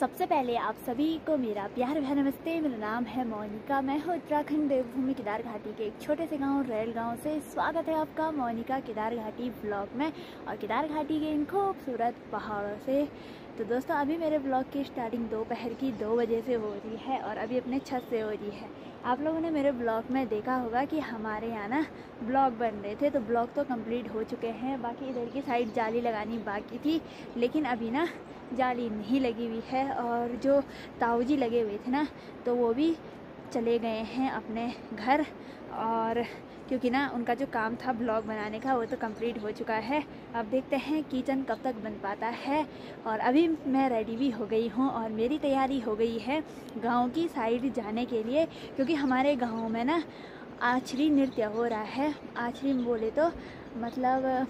सबसे पहले आप सभी को मेरा प्यार भरा नमस्ते। मेरा नाम है मोनिका। मैं हूँ उत्तराखंड देवभूमि केदार घाटी के एक छोटे से गाँव रेल गाँव से स्वागत है आपका मोनिका केदार घाटी ब्लॉग में। और केदार घाटी के इन खूबसूरत पहाड़ों से तो दोस्तों, अभी मेरे ब्लॉग की स्टार्टिंग दोपहर की दो बजे से हो रही है और अभी अपने छत से हो रही है। आप लोगों ने मेरे ब्लॉग में देखा होगा कि हमारे यहाँ ना ब्लॉग बन रहे थे तो ब्लॉग तो कंप्लीट हो चुके हैं। बाकी इधर की साइड जाली लगानी बाकी थी, लेकिन अभी ना जाली नहीं लगी हुई है और जो ताऊजी लगे हुए थे ना तो वो भी चले गए हैं अपने घर और क्योंकि ना उनका जो काम था ब्लॉग बनाने का वो तो कंप्लीट हो चुका है। अब देखते हैं किचन कब तक बन पाता है और अभी मैं रेडी भी हो गई हूँ और मेरी तैयारी हो गई है गाँव की साइड जाने के लिए क्योंकि हमारे गाँव में ना आछरी नृत्य हो रहा है। आछरी बोले तो मतलब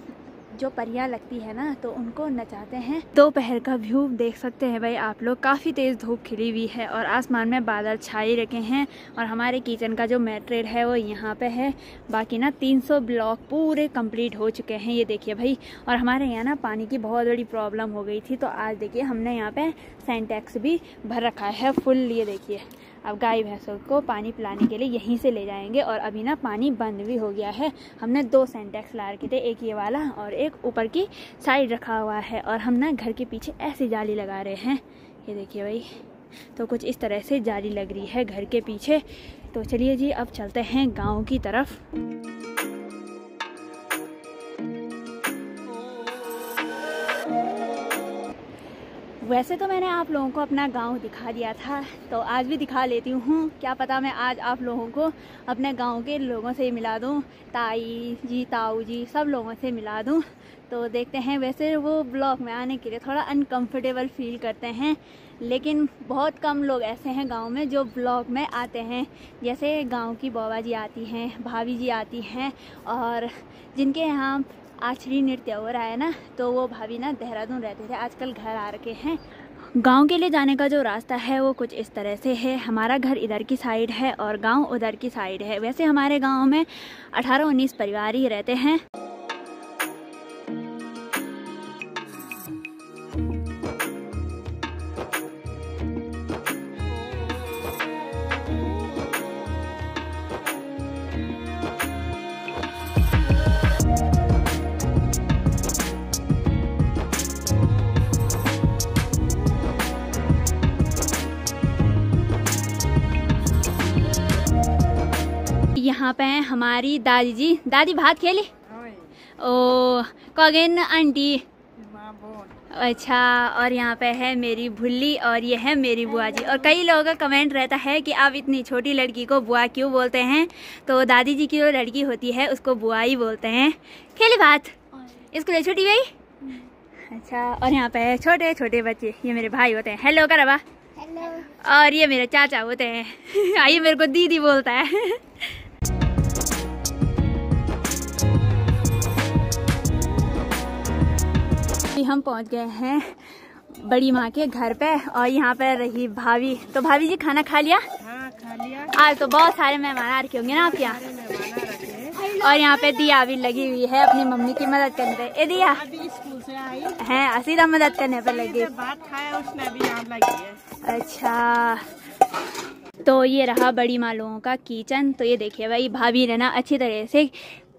जो परियाँ लगती है ना तो उनको नचाते हैं। दोपहर का व्यू देख सकते हैं भाई आप लोग। काफ़ी तेज़ धूप खिली हुई है और आसमान में बादल छाए रखे हैं और हमारे किचन का जो मेटेरियल है वो यहाँ पे है। बाकी ना 300 ब्लॉक पूरे कंप्लीट हो चुके हैं, ये देखिए भाई। और हमारे यहाँ ना पानी की बहुत बड़ी प्रॉब्लम हो गई थी तो आज देखिए हमने यहाँ पे सेंटेक्स भी भर रखा है फुल, ये देखिए। अब गाय भैंसों को पानी पिलाने के लिए यहीं से ले जाएँगे और अभी ना पानी बंद भी हो गया है। हमने दो सेंटेक्स ला रखे थे, एक ये वाला और एक ऊपर की साइड रखा हुआ है और हम ना घर के पीछे ऐसी जाली लगा रहे हैं। ये देखिए भाई तो कुछ इस तरह से जाली लग रही है घर के पीछे। तो चलिए जी, अब चलते हैं गाँव की तरफ़। वैसे तो मैंने आप लोगों को अपना गाँव दिखा दिया था तो आज भी दिखा लेती हूँ। क्या पता मैं आज आप लोगों को अपने गाँव के लोगों से मिला दूँ, ताई जी, ताऊ जी, सब लोगों से मिला दूँ। तो देखते हैं, वैसे वो ब्लॉग में आने के लिए थोड़ा अनकंफर्टेबल फील करते हैं, लेकिन बहुत कम लोग ऐसे हैं गाँव में जो ब्लॉग में आते हैं। जैसे गाँव की बाबा जी आती हैं, भाभी जी आती हैं, और जिनके यहाँ आछरी नृत्य हो रहा है ना तो वो भाभी ना देहरादून रहते थे, आजकल घर आ रखे हैं। गाँव के लिए जाने का जो रास्ता है, वो कुछ इस तरह से है। हमारा घर इधर की साइड है और गाँव उधर की साइड है। वैसे हमारे गाँव में 18-19 परिवार ही रहते हैं। यहाँ पे हैं हमारी दादी जी। दादी भात खेली ओ कगेन आंटी। अच्छा और यहाँ पे है मेरी भुल्ली और ये है मेरी बुआ जी। और कई लोगों का कमेंट रहता है कि आप इतनी छोटी लड़की को बुआ क्यों बोलते हैं? तो दादी जी की जो लड़की होती है उसको बुआ ही बोलते हैं। खेली बात स्कूल छोटी भाई? अच्छा और यहाँ पे है छोटे छोटे बच्चे। ये मेरे भाई होते हैं। हेलो करवा और ये मेरे चाचा होते हैं। आइए मेरे को दीदी बोलता है। हम पहुँच गए हैं बड़ी माँ के घर पे और यहाँ पे रही भाभी। तो भाभी जी खाना खा लिया? हाँ खा लिया। आज तो बहुत सारे मेहमान आ रखे होंगे ना आपके यहाँ? और यहाँ पे दिया भी लगी हुई है अपनी मम्मी की मदद करने पे। ए दिया? स्कूल से आई। है सीधा मदद करने पर लगी। खाया उसने यहाँ लगी है। अच्छा। तो ये रहा बड़ी माँ लोगों का किचन। तो ये देखिए भाई भाभी ने ना अच्छी तरह से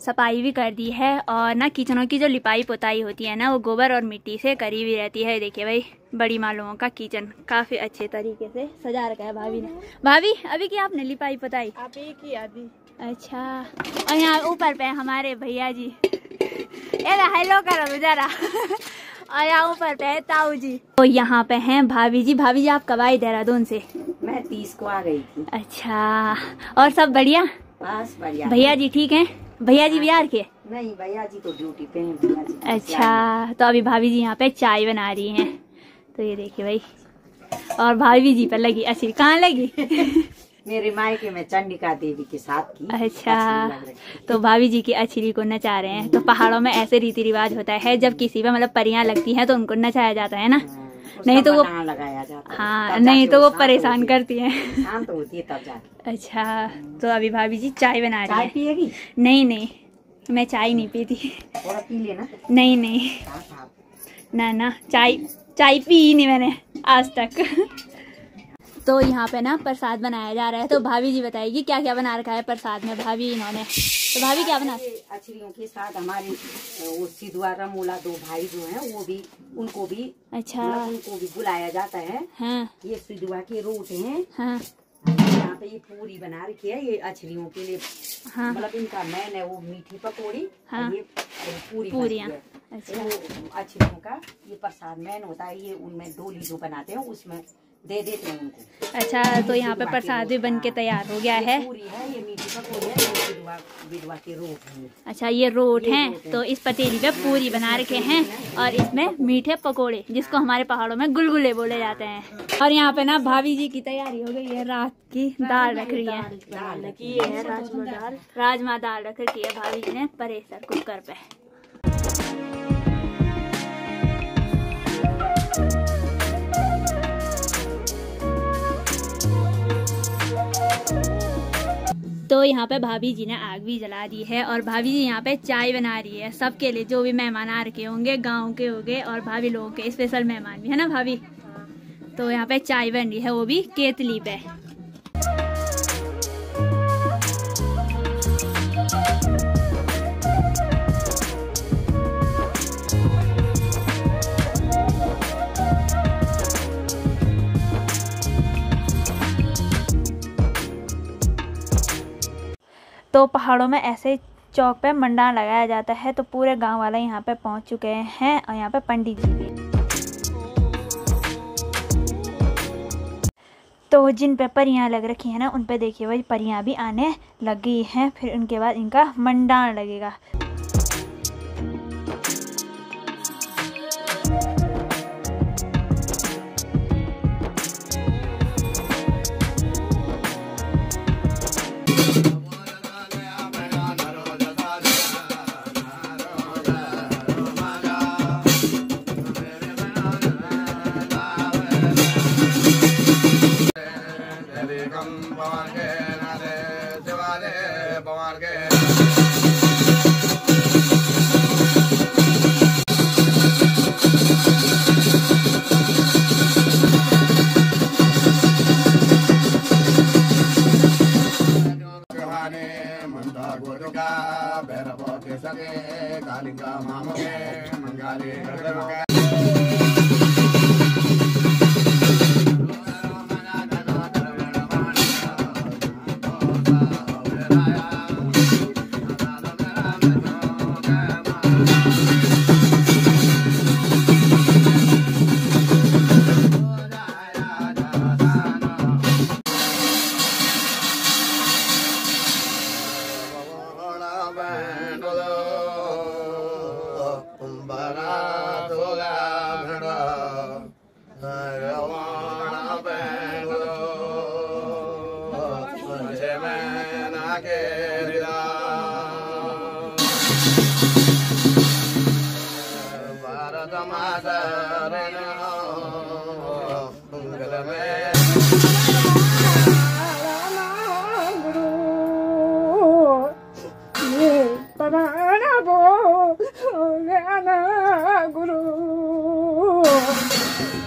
सफ़ाई भी कर दी है और ना किचनों की जो लिपाई पोताई होती है ना वो गोबर और मिट्टी से करी हुई रहती है। देखिए भाई बड़ी माँ लोगों का किचन काफ़ी अच्छे तरीके से सजा रखा है भाभी ने। भाभी अभी क्या आपने लिपाई पोताई? आप एक ही आदि अच्छा और यहाँ ऊपर पे हमारे भैया जी। ये हेलो करो जरा और यहाँ ऊपर पे है ताऊ जी। तो यहाँ पे हैं भाभी जी। भाभी जी आप कब आई देहरादून से? मैं तीस को आ गई थी। अच्छा और सब बढ़िया? बस बढ़िया। भैया जी ठीक हैं? भैया जी बिहार के? नहीं भैया जी तो ड्यूटी पे हैं भैया जी अच्छा तो अभी भाभी जी यहाँ पे चाय बना रही हैं। तो ये देखिए भाई और भाभी जी पर लगी अच्छी कहाँ लगी? मेरे मायके में चंडिका देवी के साथ की। अच्छा। तो भाभी जी की अछली को नचा रहे हैं। तो पहाड़ों में ऐसे रीति रिवाज होता है जब किसी पे मतलब परियाँ लगती हैं तो उनको नचाया जाता है ना? हाँ, नहीं तो वो- लगाया जाता हाँ। नहीं तो वो परेशान करती है। शांत होती है तब जाके। अच्छा तो अभी भाभी जी चाय बना रही चाय है। पिएगी? नहीं नहीं मैं चाय नहीं पीती। थोड़ा पी लेना नहीं नहीं। हाँ, हाँ। ना ना चाय चाय पी ही नहीं मैंने आज तक। तो यहाँ पे ना प्रसाद बनाया जा रहा है। तो भाभी जी बताएगी क्या क्या बना रखा है प्रसाद में? भाभी इन्होंने। तो भाभी क्या बना ये अछलियों के साथ हमारे वो सिद्धुआ रमोला दो भाई जो हैं वो भी उनको भी अच्छा। उनको भी बुलाया जाता है। हाँ। ये सिद्धुआ के रोट है। हाँ। यहाँ पे ये पूरी बना रखी है ये अछलियों के लिए। हाँ। मतलब इनका मैन है वो मीठी पकौड़ी हाँ। ये पूरी है। अच्छा। वो अछलियों का ये प्रसाद मैन होता है ये उनमें डोली जो बनाते हैं उसमें दे देते हैं उनको। अच्छा तो यहाँ पे प्रसाद भी बन के तैयार हो गया है। अच्छा ये रोट हैं तो इस पतीली पे पूरी बना रखे हैं और इसमें मीठे पकोड़े जिसको हमारे पहाड़ों में गुलगुले बोले जाते हैं। और यहाँ पे ना भाभी जी की तैयारी हो गई है रात की दाल रख रही है। दाल रखी है राजमा दाल। राजमा दाल रख रखी है भाभी जी ने परेसर कुकर पे। तो यहाँ पे भाभी जी ने आग भी जला दी है और भाभी जी यहाँ पे चाय बना रही है सबके लिए जो भी मेहमान आ रखे होंगे गाँव के होंगे और भाभी लोगों के स्पेशल मेहमान भी है ना भाभी? तो यहाँ पे चाय बन रही है वो भी केतली पे। तो पहाड़ों में ऐसे चौक पे मंडान लगाया जाता है तो पूरे गाँव वाले यहाँ पे पहुँच चुके हैं और यहाँ पे पंडित जी भी तो जिन पे परियाँ लग रखी हैं ना, उन पे देखिए वही परियाँ भी आने लगी हैं, फिर उनके बाद इनका मंडान लगेगा। कालिका मामके मंगाले गगनके भारत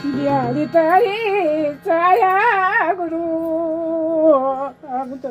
बिहारी तारी छाया गुरु। अब तो।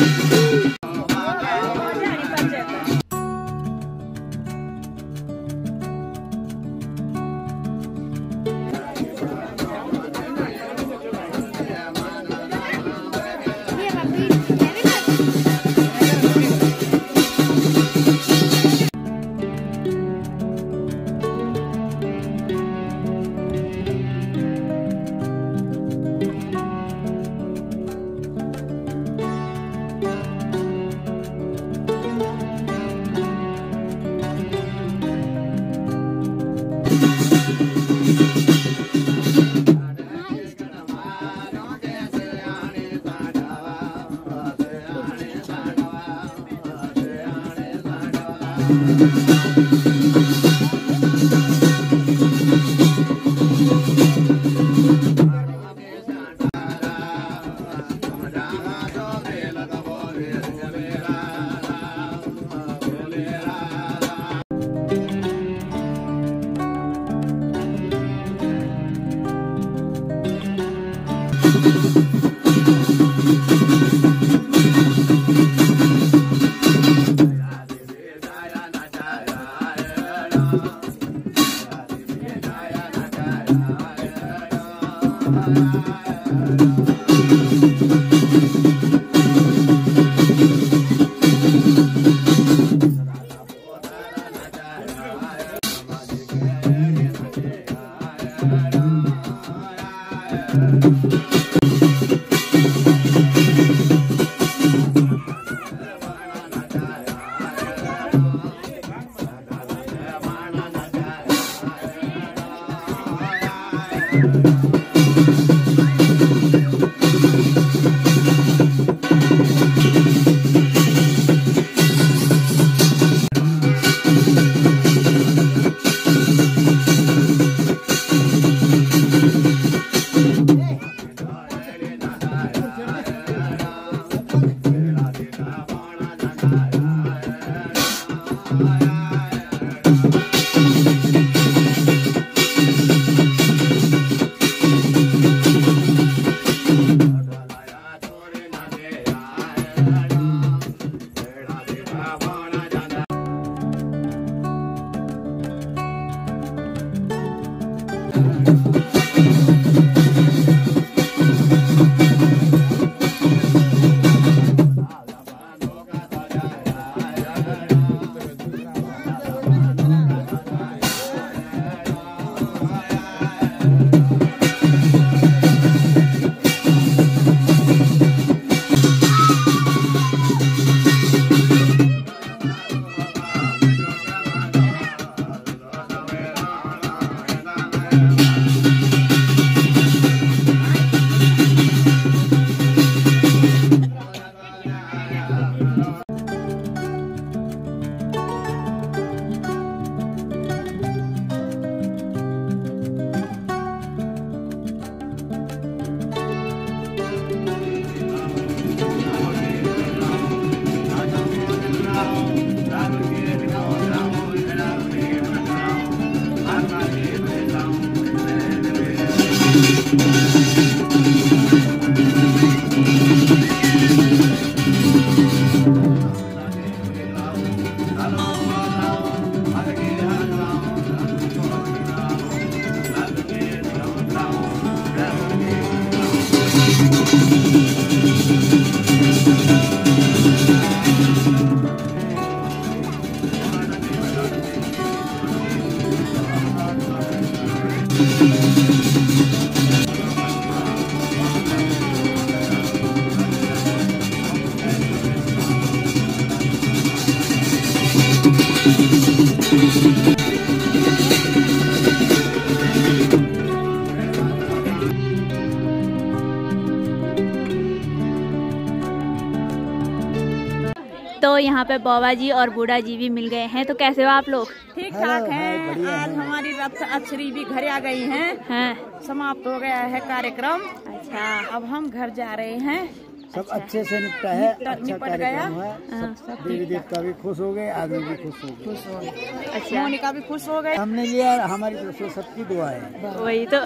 तो यहाँ पे बाबा जी और बूढ़ा जी भी मिल गए हैं तो कैसे हो आप लोग? ठीक ठाक है। आज हमारी रथ अक्षरी भी घर आ गई हैं। है? समाप्त हो गया है कार्यक्रम। अच्छा। अब हम घर जा रहे हैं। सब अच्छे। से निपटा है अच्छा कार्यक्रम है। हाँ, देवी देवता भी खुश हो गए आदमी भी खुश हो गए। अच्छा। मोनिका भी खुश हो गए हमने लिया हमारी तरफ़ से सबकी दुआ है। वही तो।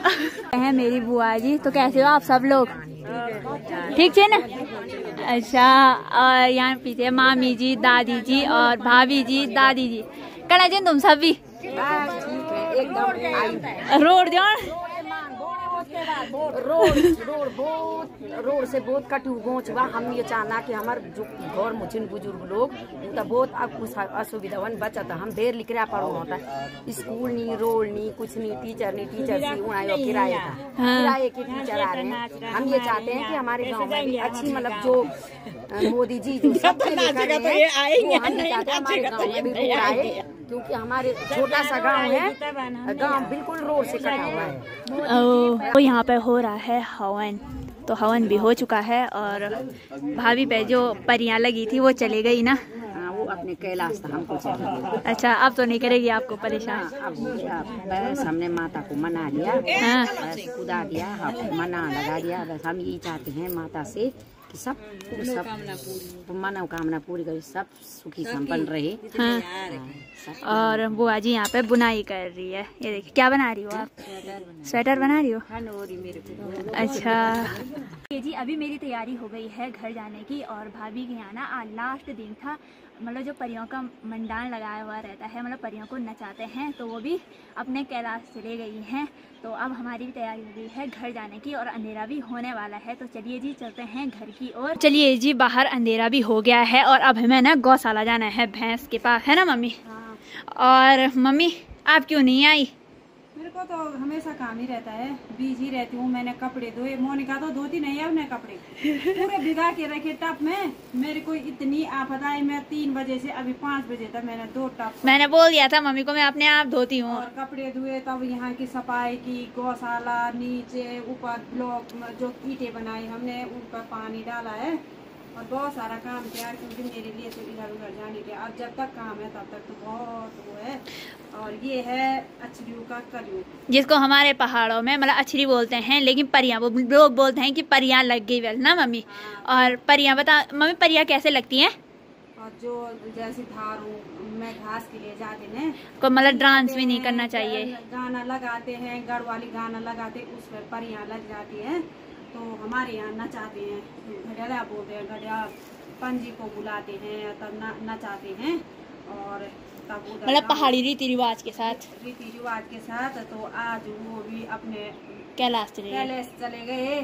है मेरी बुआ जी तो कैसे हो आप सब लोग? ठीक है ना? अच्छा और यहाँ पीछे मामी जी दादी जी और भाभी जी दादी जी। कड़ा जी तुम सब भी है। रोड जान रोड रोड बहुत रोड से बहुत कटु पहुँच बा। हम ये चाहना कि हमार जो घर मुझिन बुज़ुर्ग लोग तो बहुत अब कुछ असुविधा वन बचा था हम देर लिखरा पढ़ो होता स्कूल नहीं रोड नहीं कुछ नहीं टीचर नहीं टीचर से वहाँ यो किराए का। किराए के टीचर आ रहे हैं। हम ये चाहते हैं कि हमारे गाँव में भी अच्छी मतलब जो मोदी जी जो सबके लिए कर रहे हैं वो हम चाहते हैं हमारे गाँव में भी रोड आए क्योंकि हमारे छोटा सा गाँव है गाँव बिल्कुल रोड से कटा हुआ है। तो यहाँ पे हो रहा है हवन। तो हवन भी हो चुका है और भाभी पे जो परियाँ लगी थी वो चली गई ना? हाँ वो अपने कैलाश धाम चाहिए अच्छा अब तो नहीं करेगी आपको परेशान? हाँ, अब अब बस हमने माता को मना लिया हाँ। बस खुदा दिया हाँ, मना लगा दिया। बस हम यही चाहते हैं माता से कि सब सब मनोकामना पूरी। करी सब सुखी संपन्न रहे। हाँ और बुआ जी यहाँ पे बुनाई कर रही है। ये देखिए क्या बना रही हो आप? स्वेटर बना रही हो। अच्छा। ये जी अभी मेरी तैयारी हो गई है घर जाने की और भाभी के यहाँ ना आज लास्ट दिन था। मतलब जो परियों का मंडान लगाया हुआ रहता है मतलब परियों को नचाते हैं तो वो भी अपने कैलाश चले गई हैं। तो अब हमारी भी तैयारी हो गई है घर जाने की और अंधेरा भी होने वाला है। तो चलिए जी चलते हैं घर की ओर। चलिए जी बाहर अंधेरा भी हो गया है और अब हमें ना गौशाला जाना है भैंस के पास है ना मम्मी? और मम्मी आप क्यों नहीं आई? को तो हमेशा काम ही रहता है बिज़ी रहती हूँ मैंने कपड़े धोए। मोनिका तो धोती नहीं है अपने कपड़े। पूरे भिगा के रखे टप में। मेरे को इतनी आफत आई मैं तीन बजे से अभी पाँच बजे तक मैंने दो टप मैंने बोल दिया था मम्मी को मैं अपने आप धोती हूँ। और कपड़े धोए तब यहाँ की सफ़ाई की गौशाला नीचे ऊपर ब्लॉक जो ईटे बनाई हमने उन पर पानी डाला है। और बहुत सारा काम किया क्योंकि मेरे लिए तो इधर उधर जाने के अब जब तक काम है तब तक तो बहुत वो है। और ये है अछरियों का कलयुग। जिसको हमारे पहाड़ों में मतलब अछरी बोलते हैं लेकिन परियाँ वो लोग बोलते हैं कि परियाँ लग गई। वेल ना मम्मी? और परियाँ बता मम्मी परियाँ कैसे लगती हैं? और जो जैसे धारू में घास के लिए जाते हैं। को मतलब डांस भी नहीं करना चाहिए। गाना लगाते हैं गढ़ वाली गाना लगाते उस पर परियाँ लग जाती हैं। तो हमारे यहाँ नचाते हैं घटिया बोलते हैं घटिया पंजी को बुलाते हैं तब न- नचाते हैं और तब मतलब पहाड़ी रीति रिवाज के साथ? रीति रिवाज के साथ तो आज वो भी अपने कैलाश चले कैलाश चले गए।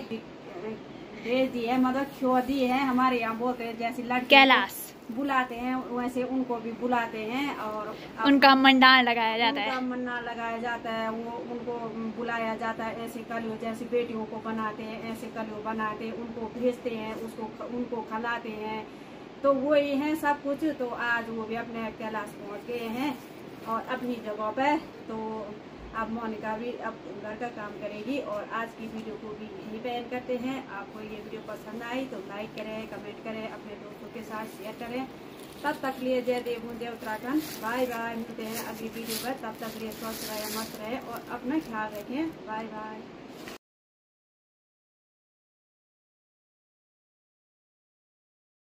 भेज दिए मतलब खो दिए है हमारे यहाँ बोलते हैं जैसे लड़के कैलाश। बुलाते हैं वैसे उनको भी बुलाते हैं और उनका मंडान लगाया जाता उनका है। मन्ना लगाया जाता है वो उनको बुलाया जाता है ऐसे कलियो जैसे बेटियों को बनाते हैं ऐसे कलियो बनाते हैं उनको भेजते हैं उसको उनको खिलाते हैं। तो वही है सब कुछ तो आज वो भी अपने कैलाश पहुँच गए हैं और अपनी जगह पर तो अब मोनिका भी अब घर का काम करेगी और आज की वीडियो को भी यही बयान करते हैं। आपको ये वीडियो पसंद आई तो लाइक करें कमेंट करें, अपने दोस्तों के साथ शेयर करें। तब तक लिए जय देव जय उत्तराखंड। बाय बाय मिलते हैं अगली वीडियो पर। तब तक लिए स्वस्थ रहे, मस्त रहे और अपना ख्याल रखें। Bye bye